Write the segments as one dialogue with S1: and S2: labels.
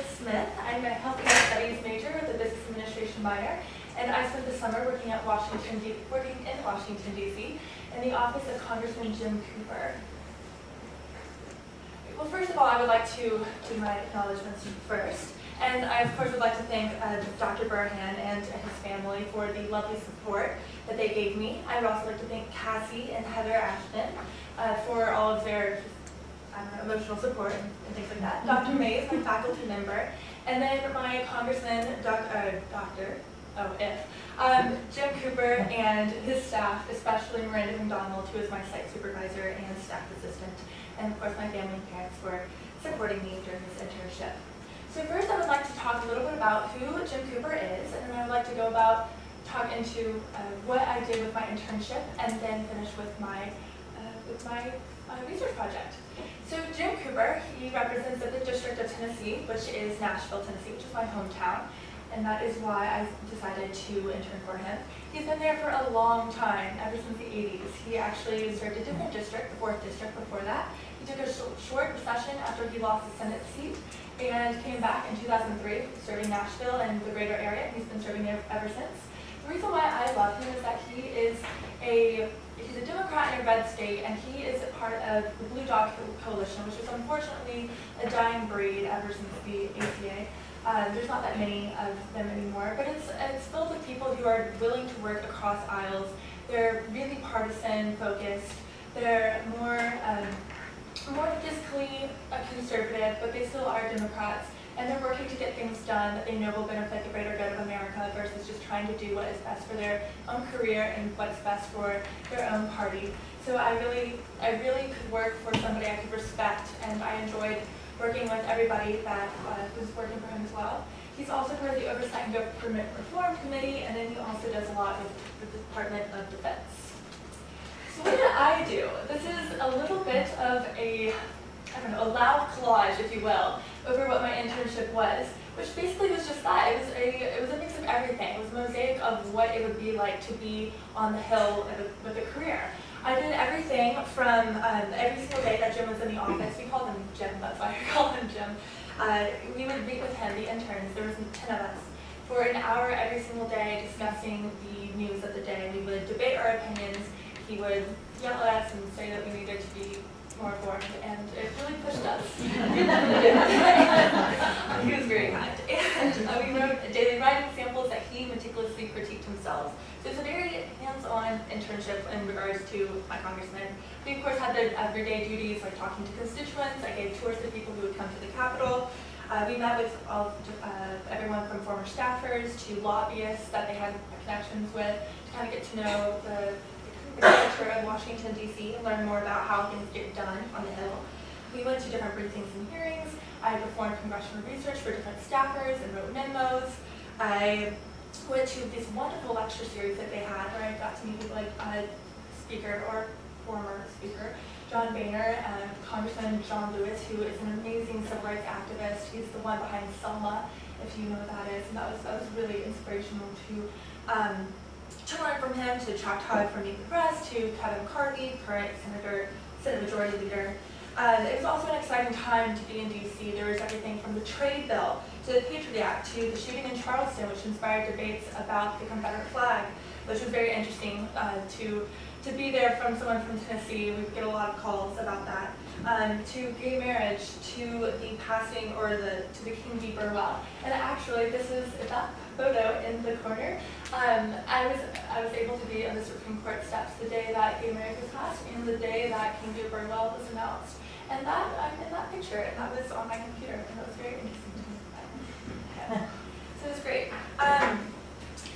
S1: Smith. I'm a healthcare studies major with a business administration minor, and I spent the summer working at Washington, D- working in Washington D.C. in the office of Congressman Jim Cooper. Well, first of all, I would like to do my acknowledgments first. And I, of course, would like to thank uh, Dr. Burhan and his family for the lovely support that they gave me. I would also like to thank Cassie and Heather Ashton uh, for all of their I emotional support and, things like that. Dr. Mays, my faculty member, and then my congressman, doc, uh, Dr. Oh, if, um, Jim Cooper and his staff, especially Miranda McDonald, who is my site supervisor and staff assistant, and of course my family and parents for supporting me during this internship. So first I would like to talk a little bit about who Jim Cooper is, and then I would like to go about talk into uh, what I did with my internship, and then finish with my uh, with my uh, research project. So Jim Cooper, he represents the District of Tennessee, which is Nashville, Tennessee, which is my hometown, and that is why I decided to intern for him. He's been there for a long time, ever since the 80s. He actually served a different district, the 4th District before that. He took a sh short recession after he lost the Senate seat and came back in 2003, serving Nashville and the greater area. He's been serving there ever since. The reason why I love him is that he is a he's a Democrat red state, and he is part of the Blue Dog Coalition, which is unfortunately a dying breed ever since the ACA. Uh, there's not that many of them anymore, but it's, it's filled with people who are willing to work across aisles. They're really partisan focused. They're more um, more fiscally conservative, but they still are Democrats, and they're working to get things done that they know will benefit the greater good of America versus just trying to do what is best for their own career and what's best for their own party. So I really, I really could work for somebody I could respect, and I enjoyed working with everybody that uh, was working for him as well. He's also part of the Oversight and Government Reform Committee, and then he also does a lot with the Department of Defense. So what did I do? This is a little bit of a, I don't know, a loud collage, if you will, over what my internship was, which basically was just that. It was a, it was a mix of everything. It was a mosaic of what it would be like to be on the hill with a career. I did everything from um, every single day that Jim was in the office. We called him Jim, that's why I call him Jim. Uh, we would meet with him, the interns, there was 10 of us, for an hour every single day discussing the news of the day. We would debate our opinions he would yell at us and say that we needed to be more informed, and it really pushed us. he was very kind. And uh, we wrote daily writing samples that he meticulously critiqued himself. So it's a very hands-on internship in regards to my congressman. We, of course, had the everyday duties like talking to constituents. I gave tours to people who would come to the Capitol. Uh, we met with all, uh, everyone from former staffers to lobbyists that they had connections with to kind of get to know the culture of Washington, D.C. and learn more about how things get done on the Hill. We went to different briefings and hearings. I performed congressional research for different staffers and wrote memos. I went to this wonderful lecture series that they had where I got to meet people like a speaker or former speaker, John Boehner, and Congressman John Lewis, who is an amazing civil rights activist. He's the one behind Selma, if you know what that is. And that was, that was really inspirational to um, learn from him, to Chuck Todd from Meet the Press, to Kevin McCarthy, current Senator, Senate Majority Leader. Uh, it was also an exciting time to be in DC. There was everything from the trade bill to the Patriot Act to the shooting in Charleston, which inspired debates about the Confederate flag, which was very interesting uh, to to be there from someone from Tennessee. We get a lot of calls about that. Um, to gay marriage, to the passing or the to the King v. Burwell. And actually, this is that photo in the corner. Um, I was I was able to be on the Supreme Court steps the day that gay marriage was passed and the day that King v. Burwell was announced. And that I'm in that picture, and that was on my computer, and that was very interesting to me. So it was great. Um,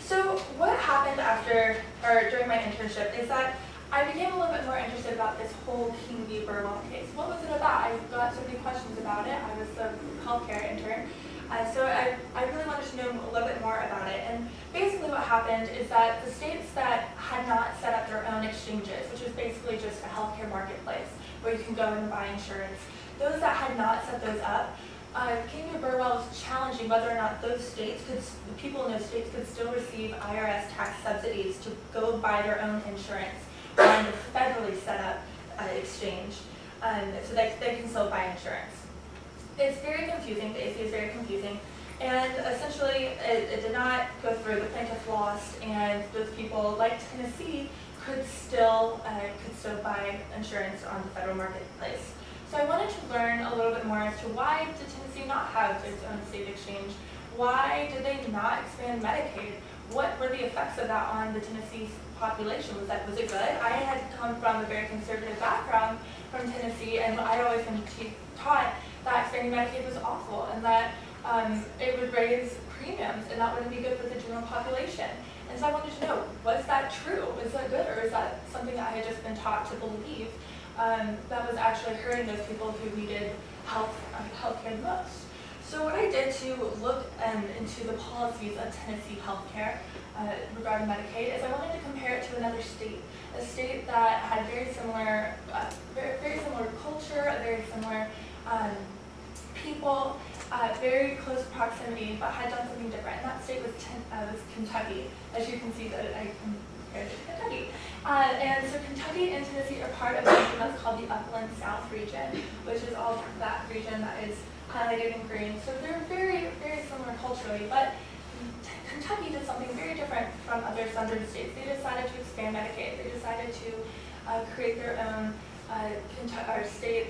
S1: so what happened after or during my internship is that I became a little bit more interested about this whole King v. Burwell case. What was it about? I got so many questions about it. I was the healthcare intern. Uh, so I, I really wanted to know a little bit more about it. And basically what happened is that the states that had not set up their own exchanges, which is basically just a healthcare marketplace where you can go and buy insurance, those that had not set those up, uh, King. Burwell was challenging whether or not those states could, the people in those states could still receive IRS tax subsidies to go buy their own insurance on the federally set up uh, exchange um, so that they can still buy insurance. it's very confusing, the AC is very confusing. And essentially, it, it did not go through, the plaintiff lost, and those people, like Tennessee, could still, uh, could still buy insurance on the federal marketplace. So I wanted to learn a little bit more as to why did Tennessee not have its own state exchange? Why did they not expand Medicaid? What were the effects of that on the Tennessee population? Was that was it good? I had come from a very conservative background from Tennessee, and I'd always been taught that expanding Medicaid was awful and that um, it would raise premiums and that wouldn't be good for the general population. And so I wanted to know, was that true? Was that good, or is that something that I had just been taught to believe? Um, that was actually hurting those people who needed health um, healthcare most. So what I did to look um, into the policies of Tennessee healthcare uh, regarding Medicaid is I wanted to compare it to another state, a state that had very similar, uh, very, very similar culture, very similar um, people, uh, very close proximity, but had done something different. And that state was, ten, uh, was Kentucky. As you can see, that I compared to Kentucky. Uh, and so Kentucky and Tennessee are part of something that's called the Upland South region, which is all that region that is highlighted in green. So they're very, very similar culturally, but Kentucky did something very different from other southern states. They decided to expand Medicaid. They decided to uh, create their own uh, state,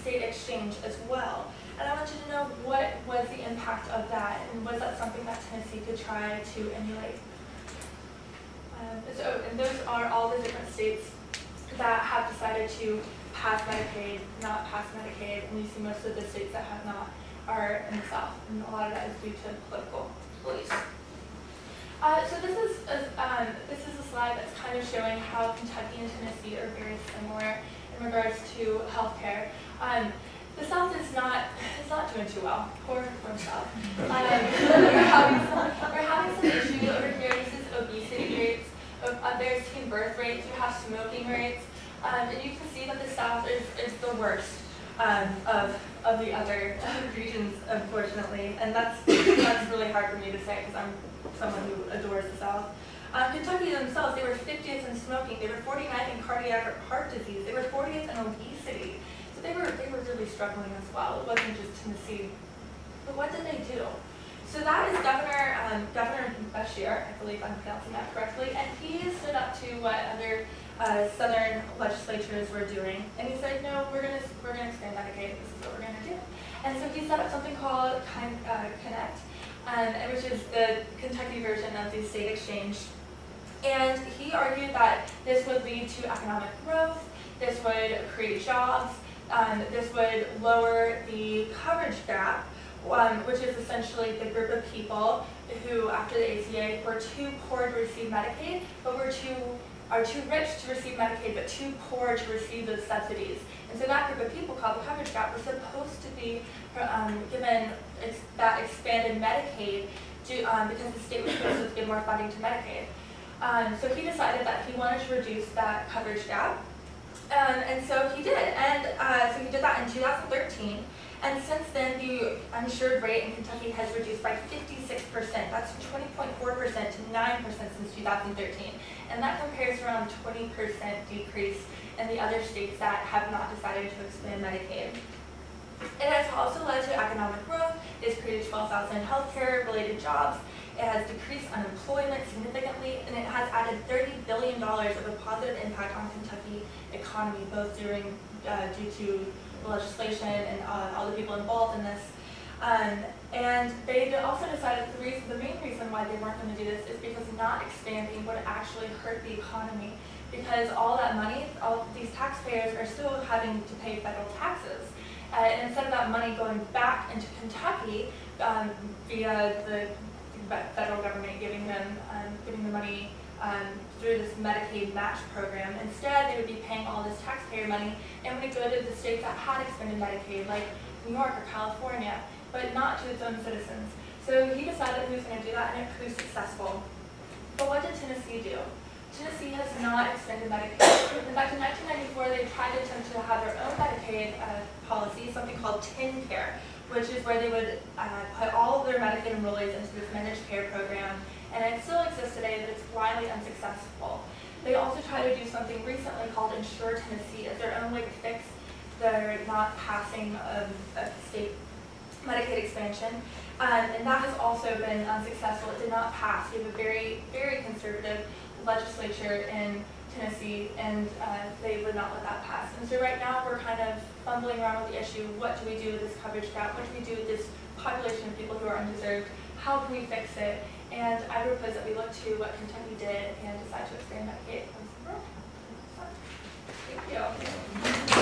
S1: state exchange as well. And I want you to know what was the impact of that, and was that something that Tennessee could try to emulate? Um, so, and those are all the different states that have decided to pass Medicaid, not pass Medicaid, and you see most of the states that have not are in the South, and a lot of that is due to political beliefs. Uh, so this is a, um, this is a slide that's kind of showing how Kentucky and Tennessee are very similar in regards to healthcare. Um, the South is not is not doing too well. Poor, poor South. Um, we're, having some, we're having some issues over here. This is obesity rates. Uh, there's teen birth rates. You have smoking rates. Um, and you can see that the South is, is the worst um, of, of the other regions, unfortunately. And that's, that's really hard for me to say because I'm someone who adores the South. Um, Kentucky themselves, they were 50th in smoking. They were 49th in cardiac heart disease. They were 40th in obesity so they were, they were really struggling as well. It wasn't just Tennessee. But what did they do? So that is Governor um, Governor Beshear, I believe I'm pronouncing that correctly, and he stood up to what other uh, Southern legislatures were doing, and he said, no, we're gonna we're gonna expand Medicaid. This is what we're gonna do. And so he set up something called uh, kynect, um, which is the Kentucky version of the state exchange. And he argued that this would lead to economic growth, this would create jobs, um, this would lower the coverage gap, um, which is essentially the group of people who, after the ACA, were too poor to receive Medicaid, but were too are too rich to receive Medicaid, but too poor to receive those subsidies. And so that group of people, called the coverage gap, was supposed to be um, given ex that expanded Medicaid to, um, because the state was supposed to give more funding to Medicaid. Um, so he decided that he wanted to reduce that coverage gap. Um, and so he did, and uh, so he did that in 2013. And since then, the uninsured rate in Kentucky has reduced by 56%. That's 20.4% to 9% since 2013. And that compares to around 20% decrease in the other states that have not decided to expand Medicaid. It has also led to economic growth. It's created 12,000 healthcare related jobs. It has decreased unemployment significantly, and it has added $30 billion of a positive impact on Kentucky economy, both during uh, due to the legislation and uh, all the people involved in this. Um, and they also decided the reason, the main reason why they weren't going to do this is because not expanding would actually hurt the economy. Because all that money, all these taxpayers are still having to pay federal taxes. Uh, and instead of that money going back into Kentucky um, via the federal government giving them um, giving the money um, through this Medicaid match program. Instead, they would be paying all this taxpayer money and would go to the states that had expanded Medicaid, like New York or California, but not to its own citizens. So he decided he was going to do that, and it proved successful. But what did Tennessee do? Tennessee has not extended Medicaid. In fact, in 1994, they tried to attempt to have their own Medicaid uh, policy, something called TennCare, which is where they would uh, put all of their Medicaid enrollees into this managed care program. And it still exists today, but it's widely unsuccessful. They also tried to do something recently called Insure Tennessee as their own way to fix they're not passing of, of state Medicaid expansion. Um, and that has also been unsuccessful. It did not pass. We have a very, very conservative legislature in Tennessee, and uh, they would not let that pass. And so right now we're kind of fumbling around with the issue. What do we do with this coverage gap? What do we do with this population of people who are undeserved? How can we fix it? And I propose that we look to what Kentucky did and decide to expand Medicaid. Thank you.